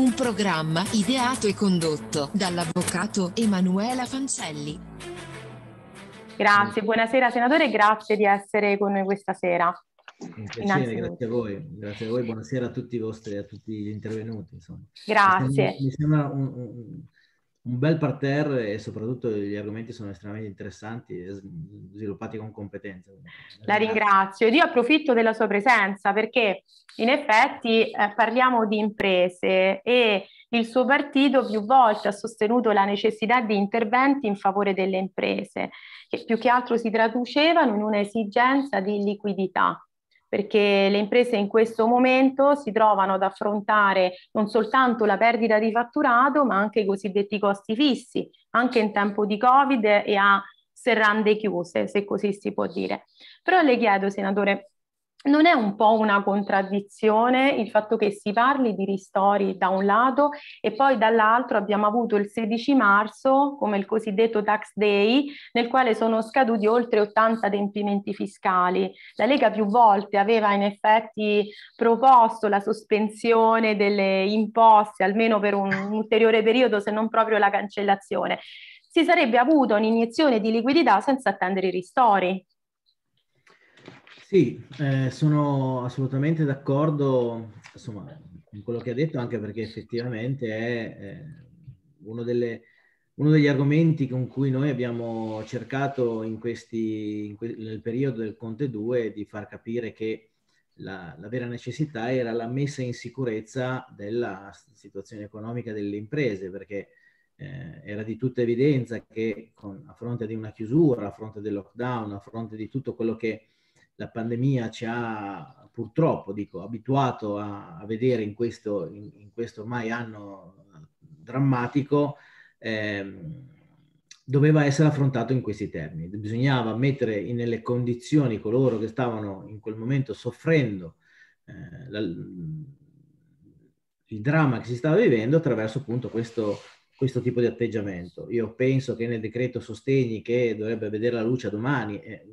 Un programma ideato e condotto dall'avvocato Emanuela Fancelli. Grazie, buonasera senatore, grazie di essere con noi questa sera. Un piacere, grazie a voi, grazie a voi, buonasera a tutti i vostri, a tutti gli intervenuti. Insomma. Grazie. Mi sembra, un, un, un, bel parterre e soprattutto gli argomenti sono estremamente interessanti e sviluppati con competenza. La ringrazio ed io approfitto della sua presenza perché in effetti eh, parliamo di imprese e il suo partito più volte ha sostenuto la necessità di interventi in favore delle imprese, che più che altro si traducevano in un'esigenza di liquidità perché le imprese in questo momento si trovano ad affrontare non soltanto la perdita di fatturato, ma anche i cosiddetti costi fissi, anche in tempo di Covid e a serrande chiuse, se così si può dire. Però le chiedo, senatore, non è un po' una contraddizione il fatto che si parli di ristori da un lato e poi dall'altro abbiamo avuto il 16 marzo come il cosiddetto tax day nel quale sono scaduti oltre 80 adempimenti fiscali. La Lega più volte aveva in effetti proposto la sospensione delle imposte almeno per un ulteriore periodo se non proprio la cancellazione. Si sarebbe avuto un'iniezione di liquidità senza attendere i ristori. Sì, eh, sono assolutamente d'accordo insomma, con quello che ha detto, anche perché effettivamente è eh, uno, delle, uno, degli argomenti con cui noi abbiamo cercato in questi, in que- nel periodo del Conte 2 di far capire che la, la, vera necessità era la messa in sicurezza della situazione economica delle imprese, perché eh, era di tutta evidenza che con, a fronte di una chiusura, a fronte del lockdown, a fronte di tutto quello che la pandemia ci ha purtroppo dico, abituato a, a vedere in questo, in, in questo, ormai anno drammatico, ehm, doveva essere affrontato in questi termini. Bisognava mettere nelle condizioni coloro che stavano in quel momento soffrendo eh, la, il dramma che si stava vivendo attraverso appunto questo, questo tipo di atteggiamento. Io penso che nel decreto sostegni che dovrebbe vedere la luce domani, eh,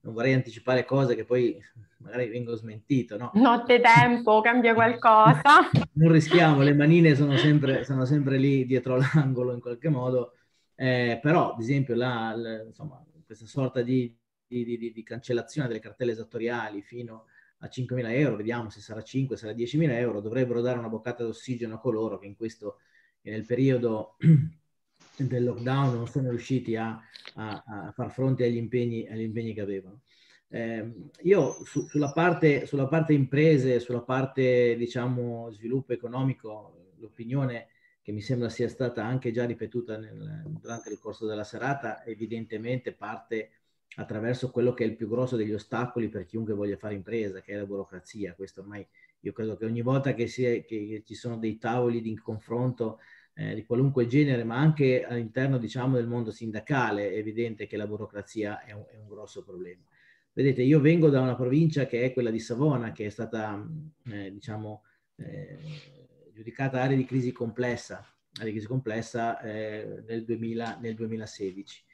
non vorrei anticipare cose che poi magari vengo smentito, no? Notte tempo, cambia qualcosa. non rischiamo, le manine sono sempre, sono sempre lì dietro l'angolo in qualche modo, eh, però ad esempio la, la, insomma, questa sorta di, di, di, di, cancellazione delle cartelle esattoriali fino a 5.000 euro, vediamo se sarà 5, sarà 10.000 euro, dovrebbero dare una boccata d'ossigeno a coloro che in questo, nel periodo del lockdown non sono riusciti a, a, a far fronte agli impegni, agli impegni che avevano. Eh, io su, sulla, parte, sulla parte imprese, sulla parte diciamo sviluppo economico, l'opinione che mi sembra sia stata anche già ripetuta nel, durante il corso della serata, evidentemente parte attraverso quello che è il più grosso degli ostacoli per chiunque voglia fare impresa, che è la burocrazia. Questo ormai io credo che ogni volta che, si è, che ci sono dei tavoli di confronto eh, di qualunque genere, ma anche all'interno diciamo, del mondo sindacale, è evidente che la burocrazia è un, è un, grosso problema. Vedete, io vengo da una provincia che è quella di Savona, che è stata eh, diciamo, eh, giudicata area di crisi complessa, di crisi complessa eh, nel, 2000, nel 2016.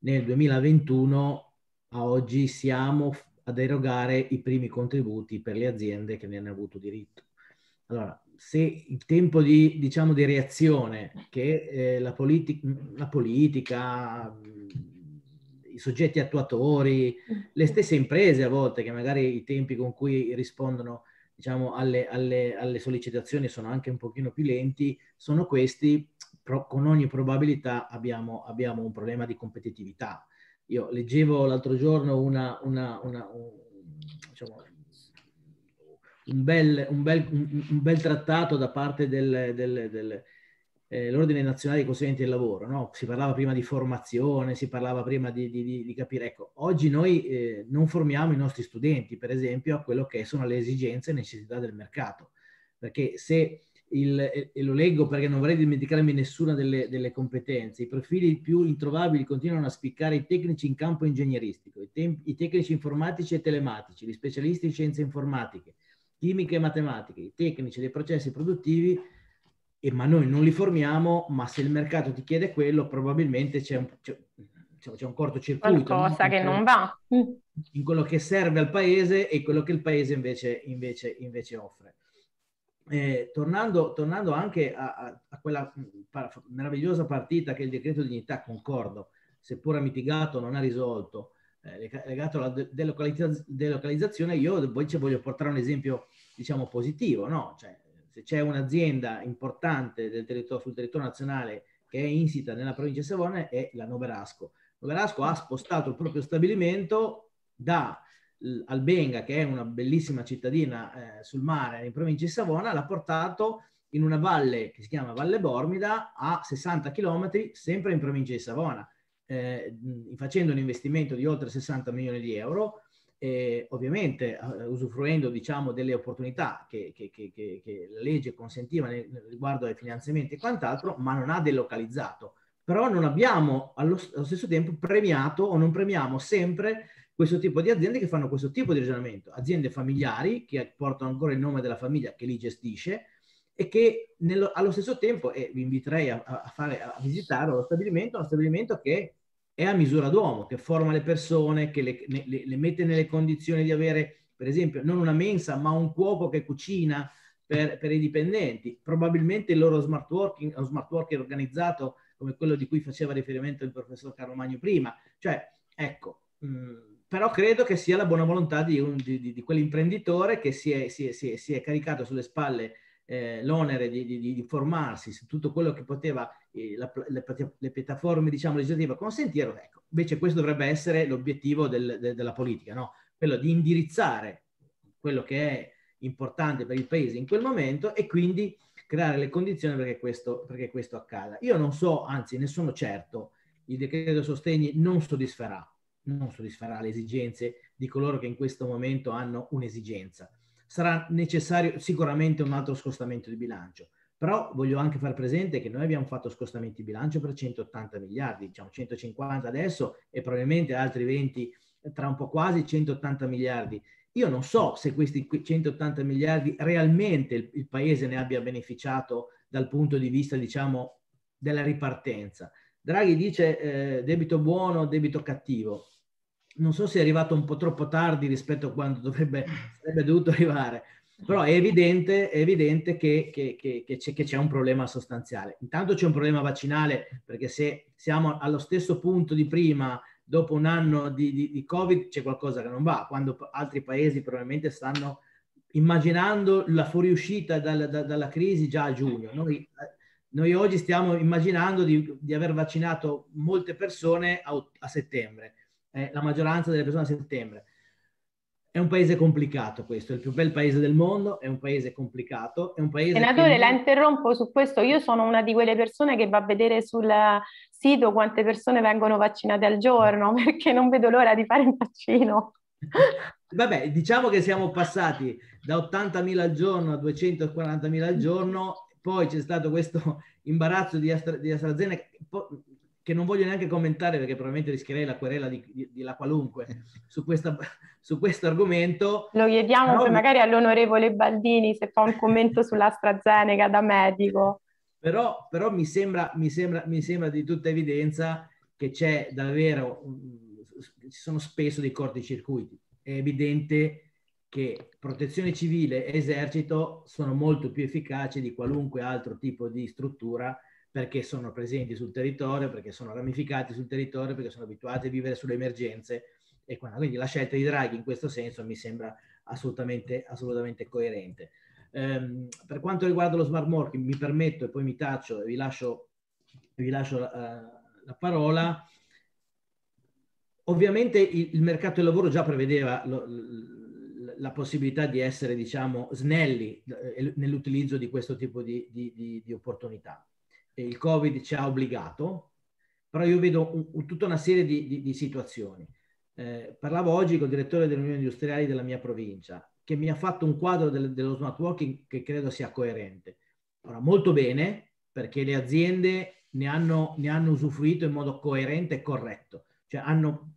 Nel 2021 a oggi siamo ad erogare i primi contributi per le aziende che ne hanno avuto diritto. Allora, se il tempo di, diciamo, di reazione che eh, la, politi- la, politica, i soggetti attuatori, le stesse imprese a volte che magari i tempi con cui rispondono diciamo, alle, alle, alle sollecitazioni sono anche un pochino più lenti, sono questi, pro, con ogni probabilità abbiamo, abbiamo, un problema di competitività. Io leggevo l'altro giorno una, una, una un, diciamo, un bel, un bel, un, un bel trattato da parte del, del, del eh, Nazionale dei Consulenti del Lavoro, no? si parlava prima di formazione, si parlava prima di, di, di capire, ecco, oggi noi eh, non formiamo i nostri studenti, per esempio, a quello che sono le esigenze e necessità del mercato, perché se il, e lo leggo perché non vorrei dimenticarmi nessuna delle, delle, competenze. I profili più introvabili continuano a spiccare i tecnici in campo ingegneristico, i, tem- i tecnici informatici e telematici, gli specialisti in scienze informatiche, chimiche e matematiche, i tecnici dei processi produttivi, e, ma noi non li formiamo, ma se il mercato ti chiede quello, probabilmente c'è un, c'è, c'è un cortocircuito. Qualcosa no? che non va. In quello che serve al paese e quello che il paese invece, invece, invece offre. eh, tornando, tornando, anche a, a, a quella meravigliosa partita che il decreto di dignità, concordo, seppur ha mitigato, non ha risolto, eh, legato alla delocalizz- delocalizzazione, io invece voglio portare un esempio, diciamo, positivo, no? Cioè, se c'è un'azienda importante del territorio, sul territorio nazionale che è insita nella provincia di Savona, è la Noverasco. Noverasco ha spostato il proprio stabilimento da Albenga, che è una bellissima cittadina eh, sul mare in provincia di Savona, l'ha portato in una valle che si chiama Valle Bormida a 60 km, sempre in provincia di Savona, eh, facendo un investimento di oltre 60 milioni di euro, eh, ovviamente eh, usufruendo diciamo, delle opportunità che, che, che, che, la legge consentiva nel, riguardo ai finanziamenti e quant'altro, ma non ha delocalizzato. Però non abbiamo allo, allo stesso tempo premiato o non premiamo sempre questo tipo di aziende che fanno questo tipo di ragionamento, aziende familiari che portano ancora il nome della famiglia che li gestisce e che nello, allo stesso tempo, e vi inviterei a, a, fare, a visitare lo stabilimento, uno stabilimento che è a misura d'uomo, che forma le persone, che le, le, le mette nelle condizioni di avere, per esempio, non una mensa, ma un cuoco che cucina per, per i dipendenti. Probabilmente il loro smart working è uno smart working organizzato come quello di cui faceva riferimento il professor Carlo Magno prima. Cioè, ecco, mh, mm, però credo che sia la buona volontà di, un, di, di quell'imprenditore che si è, si, è, si, è, si è, caricato sulle spalle eh, l'onere di, di, formarsi su tutto quello che poteva eh, la, le, le, piattaforme diciamo, legislative consentire. Ecco, invece questo dovrebbe essere l'obiettivo del, de, della politica, no? quello di indirizzare quello che è importante per il paese in quel momento e quindi creare le condizioni perché questo, perché questo accada. Io non so, anzi ne sono certo, il decreto sostegni non soddisferà non soddisferà le esigenze di coloro che in questo momento hanno un'esigenza. Sarà necessario sicuramente un altro scostamento di bilancio, però voglio anche far presente che noi abbiamo fatto scostamenti di bilancio per 180 miliardi, diciamo 150 adesso e probabilmente altri 20 tra un po' quasi 180 miliardi. Io non so se questi 180 miliardi realmente il, il paese ne abbia beneficiato dal punto di vista, diciamo, della ripartenza. Draghi dice eh, debito buono, debito cattivo non so se è arrivato un po' troppo tardi rispetto a quando dovrebbe, sarebbe dovuto arrivare, però è evidente, è evidente che, che, che, che, c'è, che c'è un problema sostanziale. Intanto c'è un problema vaccinale, perché se siamo allo stesso punto di prima, dopo un anno di, di, di Covid, c'è qualcosa che non va, quando altri paesi probabilmente stanno immaginando la fuoriuscita dal, da, dalla crisi già a giugno. Noi, noi oggi stiamo immaginando di, di, aver vaccinato molte persone a, a settembre eh, la maggioranza delle persone a settembre. È un paese complicato questo, è il più bel paese del mondo, è un paese complicato, è un paese... Senatore, che... la interrompo su questo, io sono una di quelle persone che va a vedere sul sito quante persone vengono vaccinate al giorno, perché non vedo l'ora di fare il vaccino. Vabbè, diciamo che siamo passati da 80.000 al giorno a 240.000 al giorno, poi c'è stato questo imbarazzo di, Astra, di AstraZeneca, che non voglio neanche commentare perché probabilmente rischierei la querela di, di, di la qualunque su, questa, su, questo argomento. Lo chiediamo però, magari all'onorevole Baldini se fa un commento sull'AstraZeneca da medico. Però, però mi, sembra, mi, sembra, mi sembra di tutta evidenza che c'è davvero, ci sono spesso dei corticircuiti. È evidente che protezione civile e esercito sono molto più efficaci di qualunque altro tipo di struttura perché sono presenti sul territorio, perché sono ramificati sul territorio, perché sono abituati a vivere sulle emergenze. E quindi la scelta di Draghi in questo senso mi sembra assolutamente, assolutamente coerente. Um, per quanto riguarda lo smart working, mi permetto e poi mi taccio e vi lascio, vi lascio la, uh, la parola. Ovviamente il, il, mercato del lavoro già prevedeva lo, la possibilità di essere, diciamo, snelli eh, nell'utilizzo di questo tipo di, di, di, di opportunità il Covid ci ha obbligato, però io vedo un, un, tutta una serie di, di, di situazioni. Eh, parlavo oggi con il direttore dell'Unione Industriali della mia provincia, che mi ha fatto un quadro del, dello smart working che credo sia coerente. Ora, molto bene, perché le aziende ne hanno, ne hanno usufruito in modo coerente e corretto, cioè hanno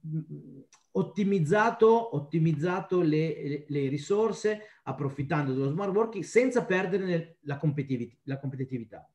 ottimizzato, ottimizzato le, le, le, risorse approfittando dello smart working senza perdere la, la competitività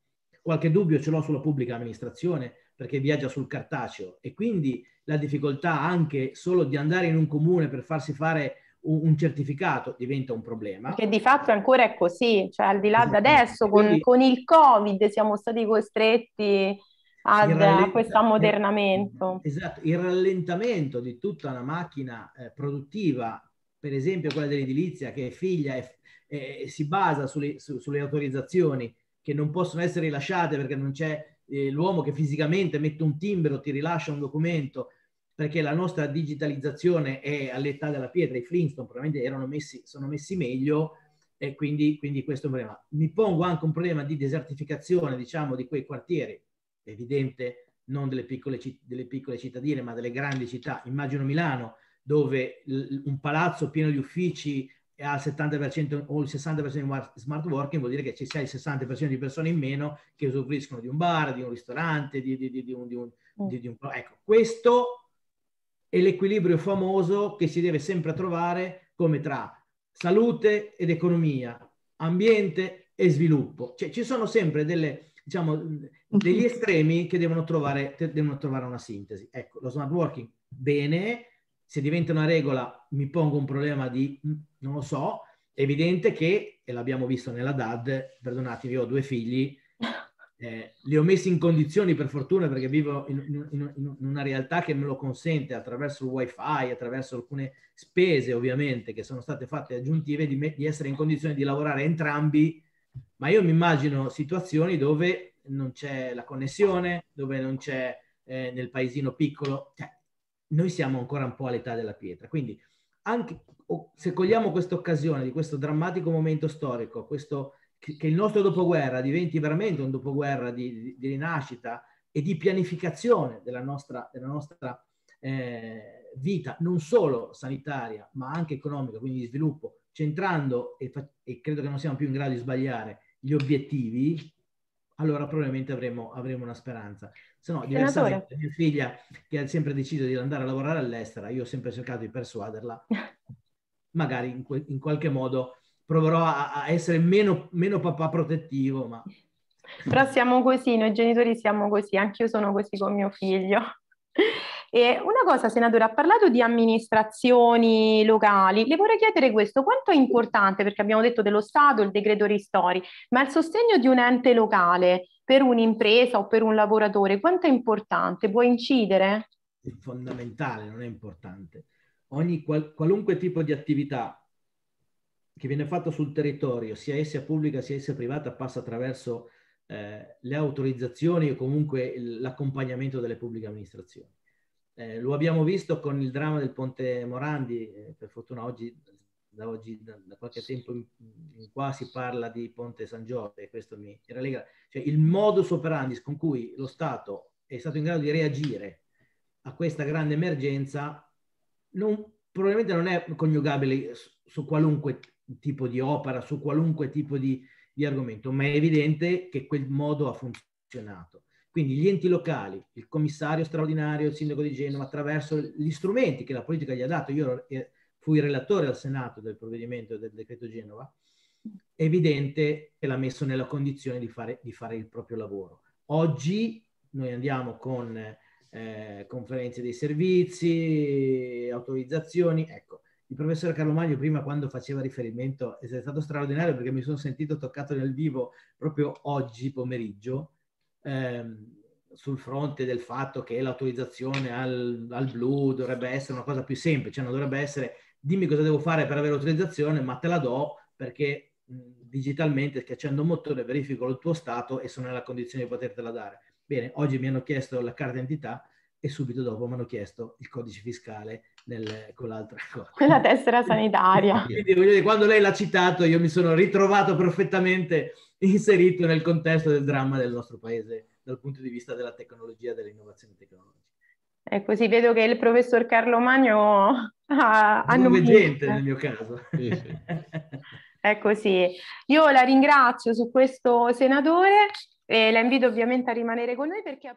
qualche dubbio ce l'ho sulla pubblica amministrazione perché viaggia sul cartaceo e quindi la difficoltà anche solo di andare in un comune per farsi fare un, certificato diventa un problema. Che di fatto ancora è così, cioè al di là da adesso con, con il Covid siamo stati costretti ad, rallenta- a questo ammodernamento. Esatto, il rallentamento di tutta una macchina eh, produttiva, per esempio quella dell'edilizia che è figlia e eh, si basa sulle, su, sulle autorizzazioni che non possono essere rilasciate perché non c'è eh, l'uomo che fisicamente mette un timbro, ti rilascia un documento, perché la nostra digitalizzazione è all'età della pietra, i Flintstone probabilmente erano messi, sono messi meglio e quindi, quindi questo è un problema. Mi pongo anche un problema di desertificazione, diciamo, di quei quartieri, evidente, non delle piccole, delle piccole cittadine, ma delle grandi città. Immagino Milano, dove un palazzo pieno di uffici al 70% o il 60% di smart working vuol dire che ci sia il 60% di persone in meno che usufruiscono di un bar, di un ristorante, di, di, di, di un, un, mm. un... Ecco, questo è l'equilibrio famoso che si deve sempre trovare come tra salute ed economia, ambiente e sviluppo. Cioè ci sono sempre delle, diciamo, degli estremi che devono trovare, devono trovare una sintesi. Ecco, lo smart working bene, se diventa una regola mi pongo un problema di, mm, non lo so, è evidente che, e l'abbiamo visto nella DAD, perdonatemi, io ho due figli, eh, li ho messi in condizioni per fortuna perché vivo in, in, in, in, una realtà che me lo consente attraverso il wifi, attraverso alcune spese ovviamente che sono state fatte aggiuntive di, me, di essere in condizione di lavorare entrambi, ma io mi immagino situazioni dove non c'è la connessione, dove non c'è eh, nel paesino piccolo, cioè, noi siamo ancora un po' all'età della pietra. Quindi anche se cogliamo questa occasione di questo drammatico momento storico, questo, che, il nostro dopoguerra diventi veramente un dopoguerra di, di, di rinascita e di pianificazione della nostra, della nostra eh, vita, non solo sanitaria, ma anche economica, quindi di sviluppo, centrando, e, e credo che non siamo più in grado di sbagliare, gli obiettivi, allora probabilmente avremo, avremo una speranza. Se no, diversamente, mia figlia che ha sempre deciso di andare a lavorare all'estero, io ho sempre cercato di persuaderla, magari in, que- in qualche modo proverò a, a essere meno, meno papà protettivo, ma... Però siamo così, noi genitori siamo così, anche io sono così con mio figlio. E una cosa, senatore, ha parlato di amministrazioni locali. Le vorrei chiedere questo, quanto è importante, perché abbiamo detto dello Stato, il decreto ristori, ma il sostegno di un ente locale per un'impresa o per un lavoratore, quanto è importante? Può incidere? È fondamentale, non è importante. Ogni, qual, qualunque tipo di attività che viene fatta sul territorio, sia essa pubblica sia essa privata, passa attraverso eh, le autorizzazioni o comunque l'accompagnamento delle pubbliche amministrazioni. Eh, lo abbiamo visto con il dramma del Ponte Morandi, eh, per fortuna oggi da, oggi, da, da qualche tempo in, in, qua si parla di Ponte San Giorgio e questo mi rallegra. Cioè il modus operandi con cui lo Stato è stato in grado di reagire a questa grande emergenza non, probabilmente non è coniugabile su, qualunque tipo di opera, su qualunque tipo di, di argomento, ma è evidente che quel modo ha funzionato. Quindi gli enti locali, il commissario straordinario, il sindaco di Genova, attraverso gli strumenti che la politica gli ha dato, io eh, fui relatore al Senato del provvedimento del decreto Genova, è evidente che l'ha messo nella condizione di fare, di fare il proprio lavoro. Oggi noi andiamo con eh, conferenze dei servizi, autorizzazioni, ecco. Il professor Carlo Magno prima quando faceva riferimento è stato straordinario perché mi sono sentito toccato nel vivo proprio oggi pomeriggio ehm, sul fronte del fatto che l'autorizzazione al, al, blu dovrebbe essere una cosa più semplice, non dovrebbe essere dimmi cosa devo fare per avere l'autorizzazione, ma te la do perché mh, digitalmente schiacciando un motore verifico il tuo stato e sono nella condizione di potertela dare. Bene, oggi mi hanno chiesto la carta d'identità e subito dopo mi hanno chiesto il codice fiscale nel, con l'altra cosa. Quella tessera sanitaria. Quindi, dire, quando lei l'ha citato io mi sono ritrovato perfettamente inserito nel contesto del dramma del nostro paese dal punto di vista della tecnologia e dell'innovazione tecnologica. E così vedo che il professor Carlo Magno ha... Nuove gente nel mio caso. Sì, sì. È così. Io la ringrazio su questo senatore e la invito ovviamente a rimanere con noi perché...